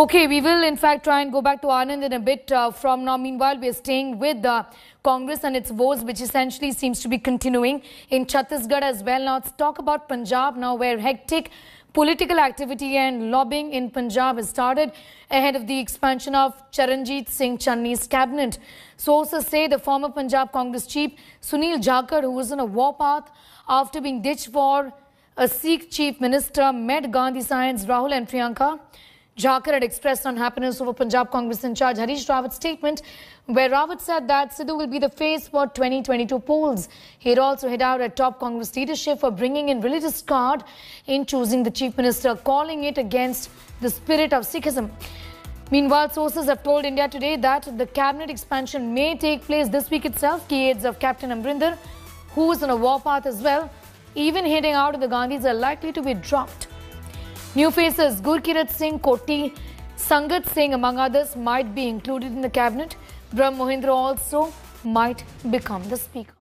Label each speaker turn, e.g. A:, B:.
A: Okay, we will in fact try and go back to Anand in a bit uh, from now. Meanwhile, we are staying with uh, Congress and its woes, which essentially seems to be continuing in Chhattisgarh as well. Now, let's talk about Punjab now, where hectic political activity and lobbying in Punjab has started ahead of the expansion of Charanjit Singh Channi's cabinet. Sources say the former Punjab Congress chief Sunil Jakhar, who was on a warpath after being ditched for a Sikh chief minister, met Gandhi Science Rahul and Priyanka. Jakhar had expressed unhappiness over Punjab Congress in charge Harish Rawat's statement, where Rawat said that Sidhu will be the face for 2022 polls. He had also hit out at top Congress leadership for bringing in religious card in choosing the chief minister, calling it against the spirit of Sikhism. Meanwhile, sources have told India today that the cabinet expansion may take place this week itself. Key aides of Captain Amarinder, who is on a warpath as well, even heading out of the Gandhis are likely to be dropped. New faces Gurkirat Singh Kotli, Sangat Singh among others might be included in the cabinet. Brahm Mohindra also might become the speaker.